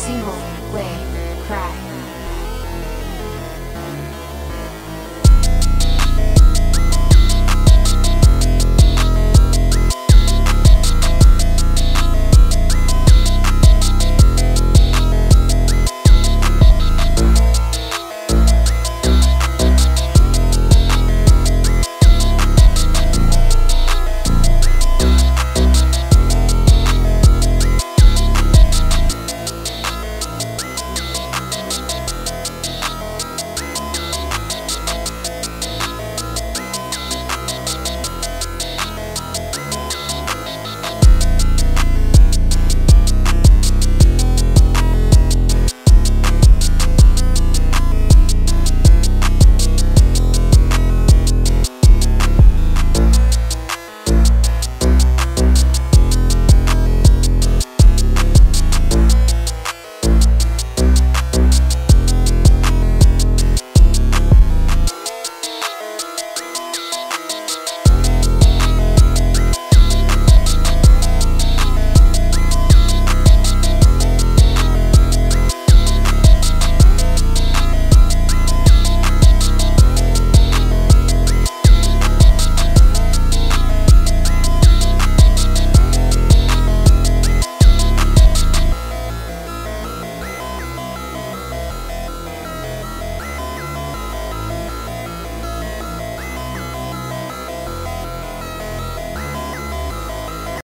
single way cry.